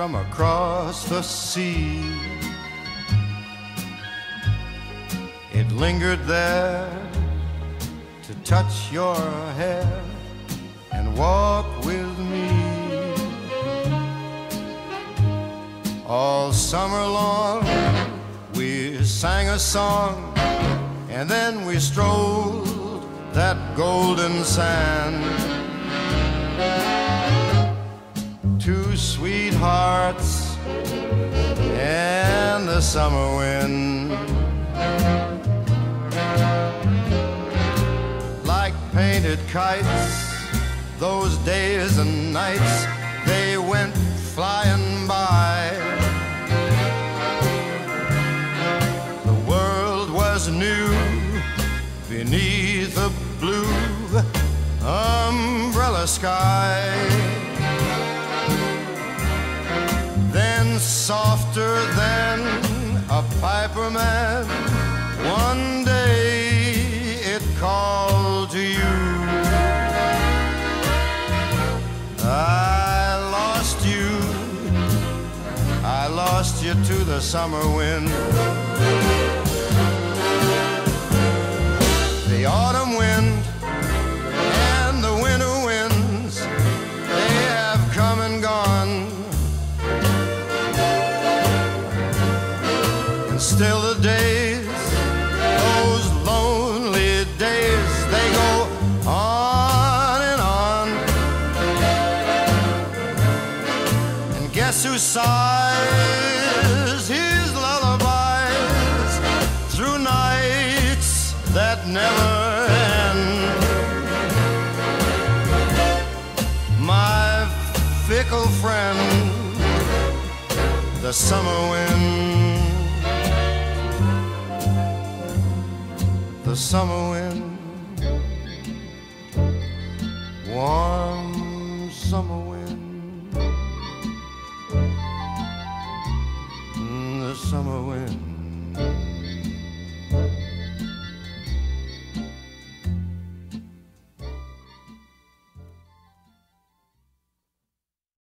from across the sea. It lingered there to touch your hair and walk with me. All summer long, we sang a song and then we strolled that golden sand. Two sweethearts and the summer wind. Like painted kites, those days and nights, they went flying by. The world was new beneath a blue umbrella sky. Than a piper man, one day it called to you. I lost you, I lost you to the summer wind. The autumn wind still the days, those lonely days, they go on and on. And guess who sighs his lullabies through nights that never end? My fickle friend, the summer wind. Warm summer wind. Mm, the summer wind.